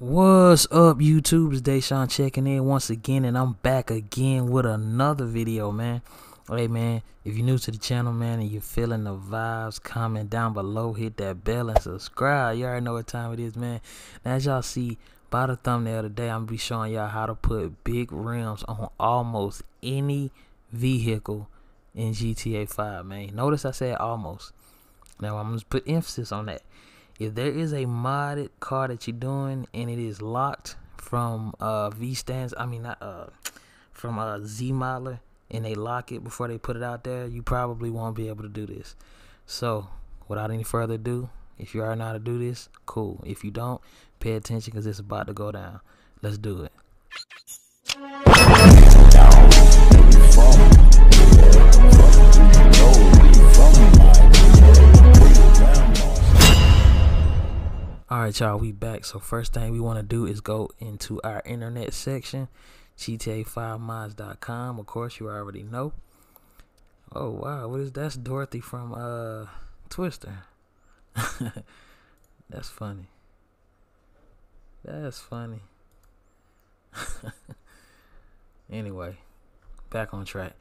What's up, YouTube? It's Deshon checking in once again, and I'm back again with another video, man. Hey, man, if you're new to the channel, man, and you're feeling the vibes, comment down below, hit that bell, and subscribe. You already know what time it is, man. Now, as y'all see by the thumbnail today, I'm going to be showing y'all how to put big rims on almost any vehicle in GTA 5, man. Notice I said almost. Now, I'm going to put emphasis on that if there is a modded car that you're doing and it is locked from uh VStancer, I mean not uh from uh ZModeler and they lock it before they put it out there, you probably won't be able to do this. So without any further ado, if you already know how to do this, cool. If you don't, pay attention because it's about to go down. Let's do it. Alright y'all, we back. So first thing we want to do is go into our internet section, GTA5mods.com. Of course, you already know. Oh wow, what is that's Dorothy from uh Twister. that's funny. That's funny. anyway, back on track.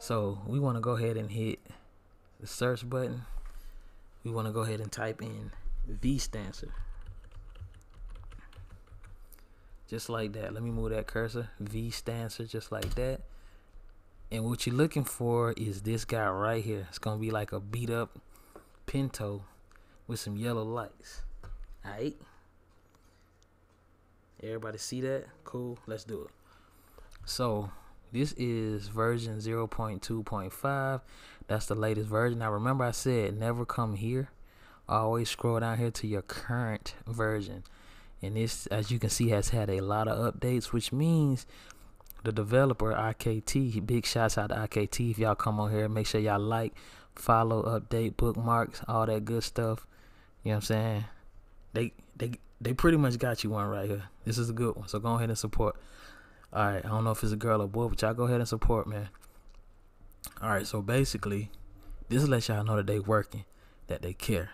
So we want to go ahead and hit the search button. We want to go ahead and type in VStancer. Just like that. Let me move that cursor. VStancer, just like that. And what you're looking for is this guy right here. It's going to be like a beat up Pinto with some yellow lights. Alright. Everybody see that? Cool. Let's do it. So, this is version 0.2.5. That's the latest version. Now, remember I said never come here always scroll down here to your current version. And this as you can see has had a lot of updates which means the developer IKT big shouts out to IKT if y'all come on here make sure y'all like follow update bookmarks all that good stuff. You know what I'm saying? They they they pretty much got you one right here. This is a good one. So go ahead and support. All right. I don't know if it's a girl or boy but y'all go ahead and support man. All right. So basically this lets y'all know that they working that they care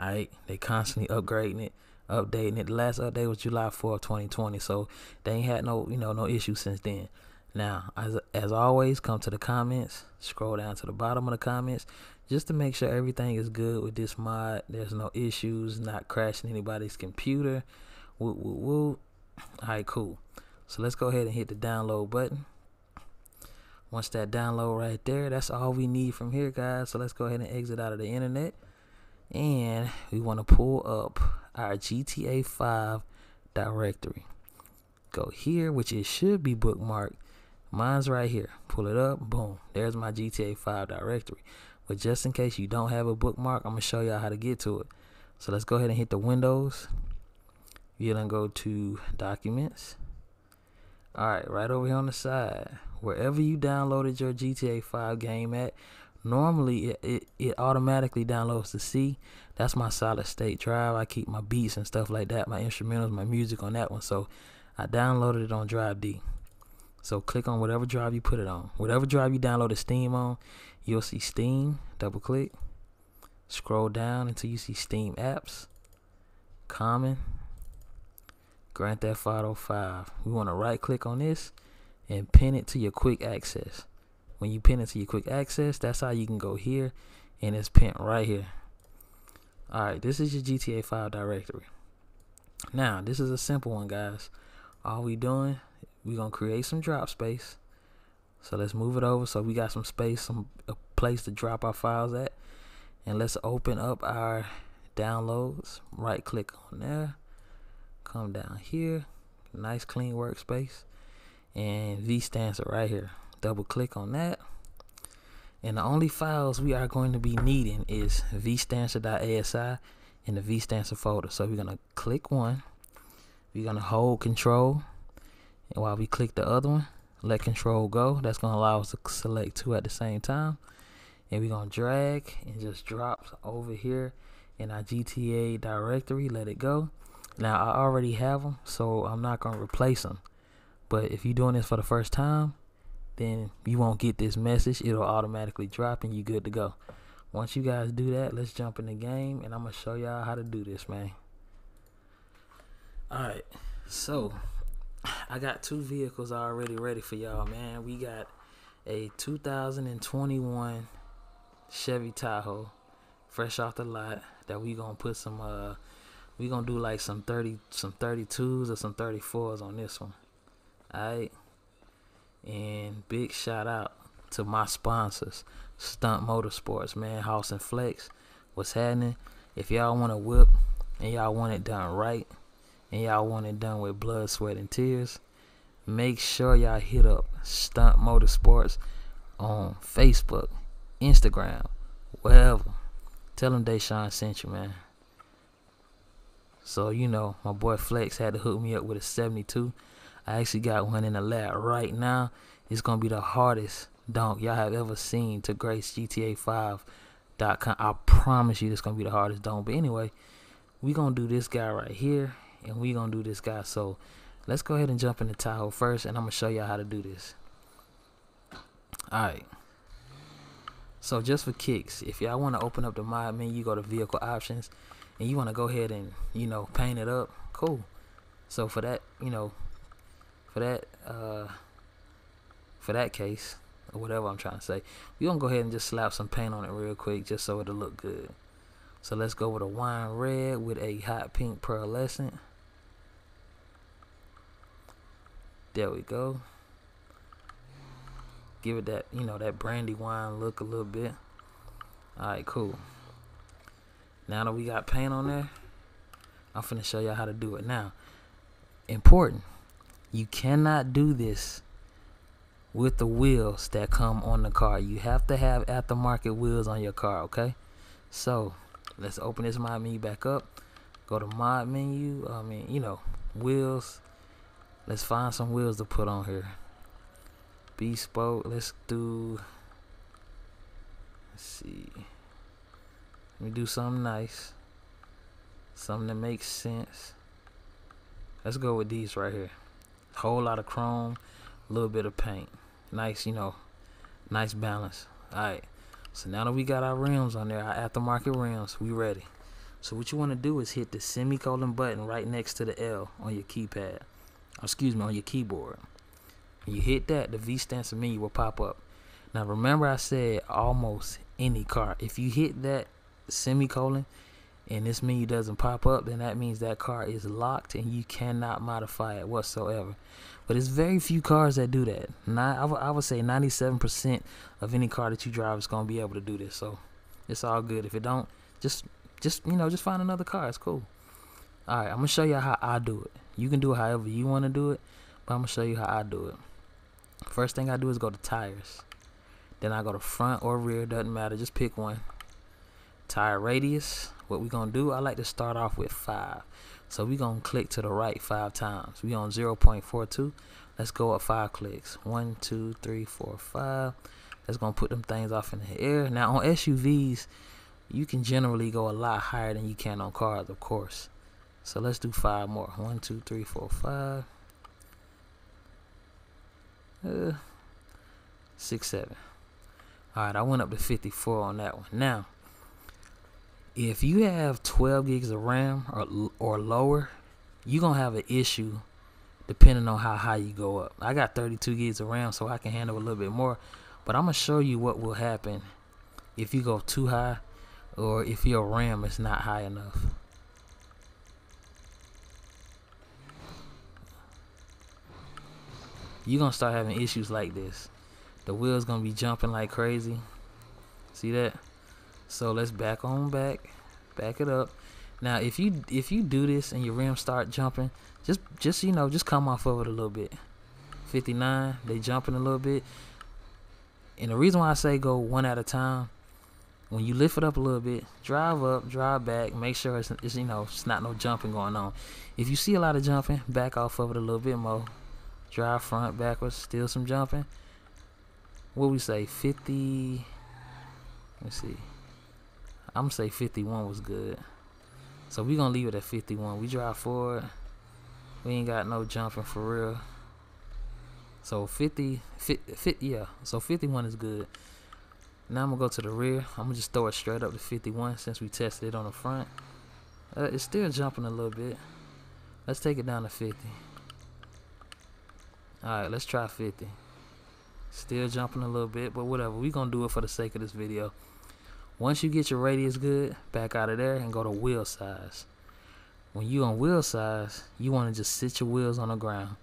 Alright, they constantly upgrading it, updating it. The last update was July 4th, 2020, so they ain't had no, you know, no issues since then. Now, as as always, come to the comments, scroll down to the bottom of the comments, just to make sure everything is good with this mod. There's no issues, not crashing anybody's computer. Woo woo woo. Alright, cool. So let's go ahead and hit the download button. Once that download right there, that's all we need from here, guys. So let's go ahead and exit out of the internet and we want to pull up our GTA 5 directory. Go here, which it should be bookmarked. Mine's right here. Pull it up. Boom. There's my GTA 5 directory. But just in case you don't have a bookmark, I'm going to show y'all how to get to it. So let's go ahead and hit the Windows. You're going to go to Documents. Alright, right over here on the side. Wherever you downloaded your GTA 5 game at, normally it, it, it automatically downloads to C. That's my solid state drive. I keep my beats and stuff like that, my instrumentals, my music on that one. So I downloaded it on Drive D. So click on whatever drive you put it on. Whatever drive you downloaded Steam on, you'll see Steam. Double click. Scroll down until you see Steam apps. Common. Grand Theft Auto 5. We want to right click on this and pin it to your quick access when you pin it to your quick access that's how you can go here and it's pinned right here. Alright this is your GTA 5 directory. Now this is a simple one guys. All we doing we're gonna create some drop space. So let's move it over so we got some space some a place to drop our files at. And let's open up our downloads. Right click on there. Come down here. Nice clean workspace. And VStancer right here double click on that. And the only files we are going to be needing is vstancer.asi in the vstancer folder. So we're going to click one. We're going to hold control. And while we click the other one let control go. That's going to allow us to select two at the same time. And we're going to drag and just drop over here in our GTA directory let it go. Now I already have them so I'm not going to replace them but if you're doing this for the first time then you won't get this message. It'll automatically drop and you good to go. Once you guys do that, let's jump in the game and I'm gonna show y'all how to do this, man. Alright, so I got two vehicles already ready for y'all, man. We got a 2021 Chevy Tahoe, fresh off the lot, that we gonna put some uh we gonna do like some 30 some 32s or some 34s on this one. Alright. And big shout out to my sponsors, Stunt Motorsports, man, House and Flex. What's happening? If y'all want to whip and y'all want it done right and y'all want it done with blood, sweat, and tears, make sure y'all hit up Stunt Motorsports on Facebook, Instagram, wherever. Tell them Deshon sent you, man. So, you know, my boy Flex had to hook me up with a 72. I actually got one in the lab right now. It's going to be the hardest donk y'all have ever seen to grace GTA 5.com. I promise you, it's going to be the hardest donk. But anyway, we going to do this guy right here. And we going to do this guy. So, let's go ahead and jump in the Tahoe first. And I'm going to show y'all how to do this. Alright. So just for kicks, if y'all want to open up the mod menu, you go to vehicle options and you want to go ahead and, you know, paint it up, cool. So for that, you know, for that, uh, for that case, or whatever I'm trying to say, we're to go ahead and just slap some paint on it real quick just so it'll look good. So let's go with a wine red with a hot pink pearlescent. There we go give it that, you know, that brandy wine look a little bit. Alright, cool. Now that we got paint on there, I'm finna show y'all how to do it. Now, important, you cannot do this with the wheels that come on the car. You have to have aftermarket wheels on your car, okay? So, let's open this mod menu back up. Go to mod menu, I mean, you know, wheels. Let's find some wheels to put on here bespoke let's do let's see let me do something nice something that makes sense let's go with these right here whole lot of chrome a little bit of paint. Nice you know nice balance. All right so now that we got our rims on there our aftermarket rims we ready. So what you want to do is hit the semicolon button right next to the L on your keypad. Excuse me on your keyboard. You hit that, the V stance menu will pop up. Now remember I said almost any car. If you hit that semicolon and this menu doesn't pop up, then that means that car is locked and you cannot modify it whatsoever. But it's very few cars that do that. Not, I, would say 97% of any car that you drive is going to be able to do this. So it's all good. If it don't, just, just you know, just find another car. It's cool. All right, I'm to show you how I do it. You can do it however you want to do it, but I'm to show you how I do it. First thing I do is go to tires. Then I go to front or rear, doesn't matter, just pick one. Tire radius, what we're gonna do, I like to start off with five. So we're gonna click to the right five times. We on 0.42. Let's go up five clicks. One, two, three, four, five. That's gonna put them things off in the air. Now on SUVs, you can generally go a lot higher than you can on cars, of course. So let's do five more. One, two, three, four, five. Uh, six seven. All right, I went up to 54 on that one. Now, if you have 12 gigs of RAM or or lower, you're gonna have an issue depending on how high you go up. I got 32 gigs of RAM, so I can handle a little bit more. But I'm gonna show you what will happen if you go too high or if your RAM is not high enough. you're gonna start having issues like this. The wheel's gonna be jumping like crazy. See that? So let's back on back, back it up. Now if you if you do this and your rims start jumping, just just you know just come off of it a little bit. 59, they jumping a little bit. And the reason why I say go one at a time, when you lift it up a little bit, drive up, drive back, make sure it's, it's you know it's not no jumping going on. If you see a lot of jumping, back off of it a little bit more drive front, backwards, still some jumping. What we say, 50, let's see. I'm gonna say 51 was good. So we gonna leave it at 51. We drive forward. We ain't got no jumping for real. So 50, 50, 50 yeah. So 51 is good. Now I'm gonna go to the rear. I'm gonna just throw it straight up to 51 since we tested it on the front. Uh, it's still jumping a little bit. Let's take it down to 50. Alright, let's try 50. Still jumping a little bit, but whatever. we going to do it for the sake of this video. Once you get your radius good, back out of there and go to wheel size. When you on wheel size, you want to just sit your wheels on the ground.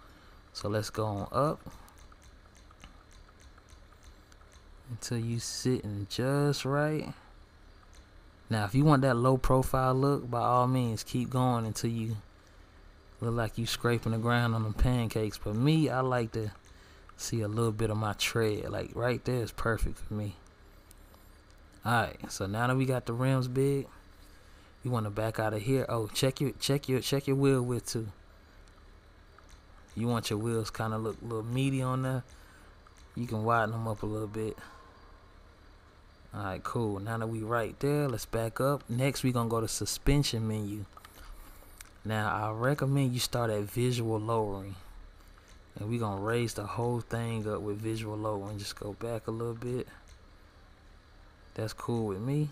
So let's go on up. Until you sitting just right. Now, if you want that low profile look, by all means, keep going until you look like you scraping the ground on the pancakes. But me, I like to see a little bit of my tread. Like right there is perfect for me. Alright, so now that we got the rims big, you want to back out of here. Oh, check your check your check your wheel width too. You want your wheels kind of look a little meaty on there. You can widen them up a little bit. Alright, cool. Now that we right there, let's back up. Next, we're to go to suspension menu. Now, I recommend you start at visual lowering. And we're to raise the whole thing up with visual lowering. Just go back a little bit. That's cool with me.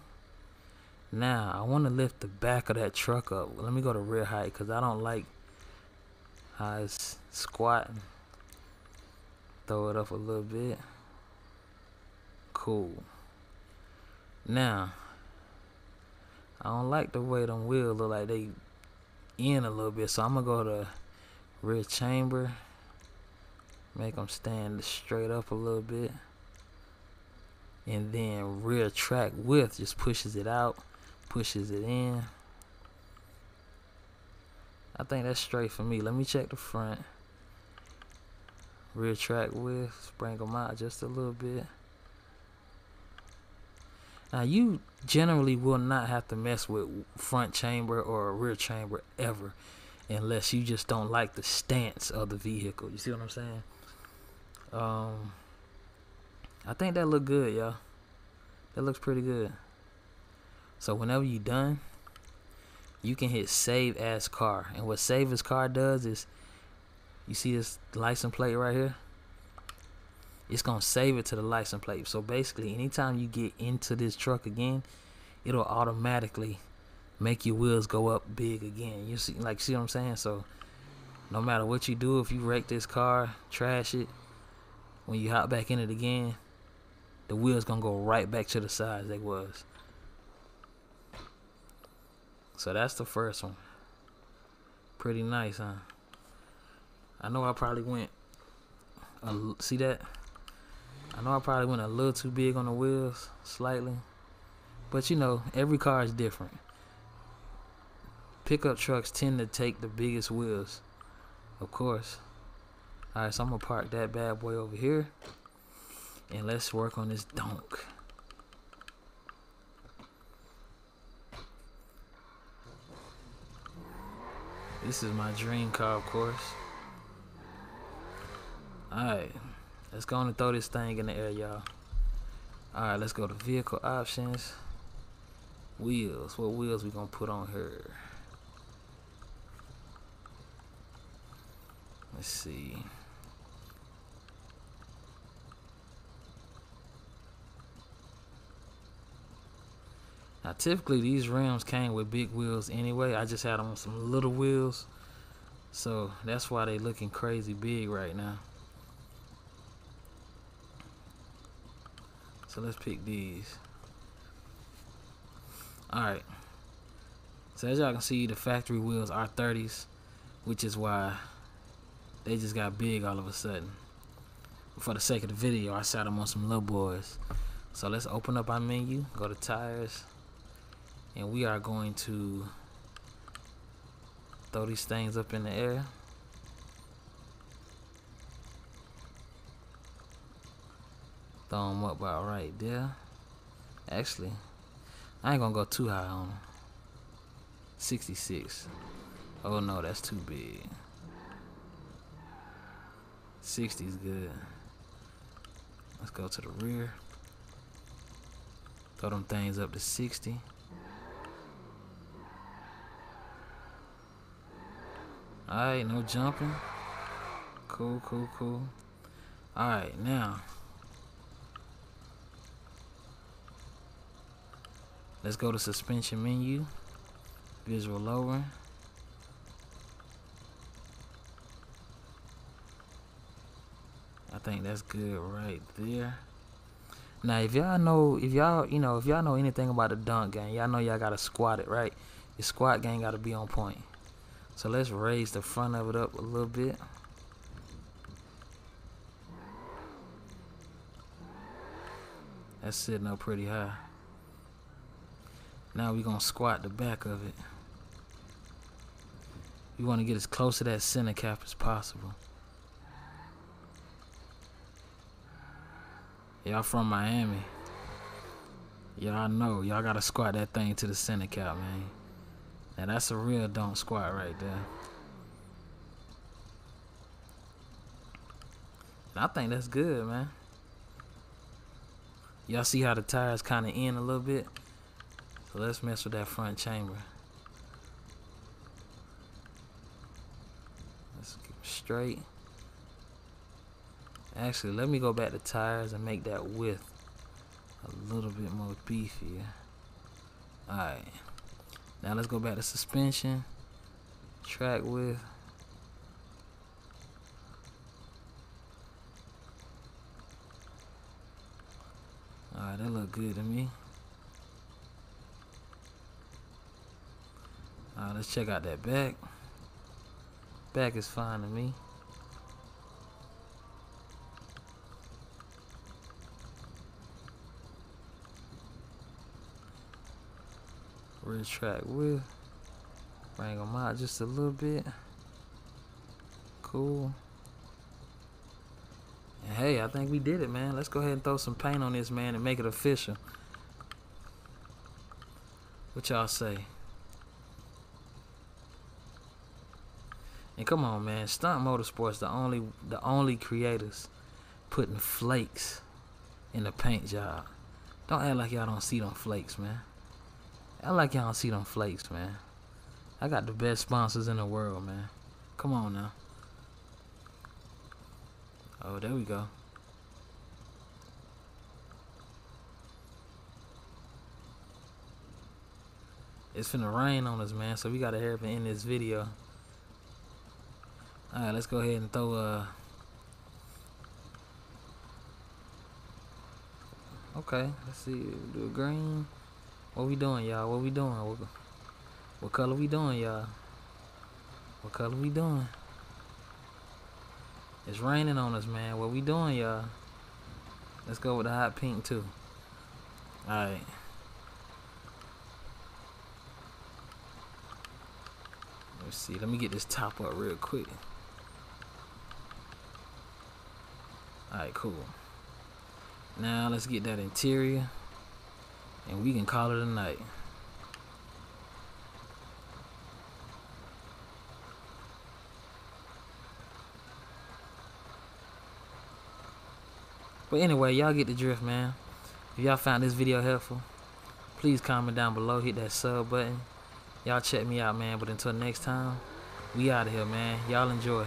Now, I want to lift the back of that truck up. Let me go to rear height because I don't like how it's squatting. Throw it up a little bit. Cool. Now, I don't like the way them wheels look like they in a little bit, so I'm gonna go to rear chamber, make them stand straight up a little bit, and then rear track width just pushes it out, pushes it in. I think that's straight for me. Let me check the front. Rear track width, bring them out just a little bit. Now you generally will not have to mess with front chamber or rear chamber ever unless you just don't like the stance of the vehicle. You see what I'm saying? Um I think that look good, y'all. That looks pretty good. So whenever you done, you can hit save as car. And what save as car does is you see this license plate right here? it's gonna save it to the license plate. So basically, anytime you get into this truck again, it'll automatically make your wheels go up big again. You see, like, see what I'm saying? So no matter what you do, if you wreck this car, trash it, when you hop back in it again, the wheels gonna go right back to the size they was. So that's the first one. Pretty nice, huh? I know I probably went. Uh, see that? I know I probably went a little too big on the wheels, slightly. But you know, every car is different. Pickup trucks tend to take the biggest wheels, of course. Alright, so I'm gonna park that bad boy over here. And let's work on this donk. This is my dream car, of course. Alright. Let's go and throw this thing in the air, y'all. Alright, let's go to vehicle options. Wheels. What wheels we gonna put on here? Let's see. Now typically these rims came with big wheels anyway. I just had them on some little wheels. So that's why they looking crazy big right now. So let's pick these. Alright. So as y'all can see, the factory wheels are 30s, which is why they just got big all of a sudden. For the sake of the video, I sat them on some little boys. So let's open up our menu, go to tires, and we are going to throw these things up in the air. Throw them up about right there. Actually, I ain't gonna go too high on them. 66. Oh no, that's too big. 60 is good. Let's go to the rear. Throw them things up to 60. Alright, no jumping. Cool, cool, cool. Alright, now. Let's go to suspension menu. Visual lowering. I think that's good right there. Now, if y'all know, if y'all, you know, if y'all know anything about the donk game, y'all know y'all gotta squat it, right? Your squat game gotta be on point. So let's raise the front of it up a little bit. That's sitting up pretty high. Now we're gonna squat the back of it. You wanna get as close to that center cap as possible. Y'all from Miami. Y'all know. Y'all gotta squat that thing to the center cap, man. Now that's a real don't squat right there. I think that's good, man. Y'all see how the tires kind of in a little bit? So let's mess with that front chamber. Let's keep straight. Actually, let me go back to tires and make that width a little bit more beefier. Alright. Now let's go back to suspension. Track width. Alright, that look good to me. Alright, let's check out that back. Back is fine to me. Rear track width. Bring them out just a little bit. Cool. And hey, I think we did it, man. Let's go ahead and throw some paint on this, man, and make it official. What y'all say? And come on, man. Stunt Motorsports, the only the only creators putting flakes in the paint job. Don't act like y'all don't see them flakes, man. I like y'all see them flakes, man. I got the best sponsors in the world, man. Come on now. Oh, there we go. It's finna rain on us, man, so we gotta hurry up and end this video. Alright, let's go ahead and throw uh Okay, let's see. Do a green. What we doing, y'all? What we doing? What, what color we doing, y'all? What color we doing? It's raining on us, man. What we doing, y'all? Let's go with the hot pink, too. Alright. Let's see. Let me get this top up real quick. Alright, cool. Now, let's get that interior and we can call it a night. But anyway, y'all get the drift, man. If y'all found this video helpful, please comment down below. Hit that sub button. Y'all check me out, man. But until next time, we out of here, man. Y'all enjoy.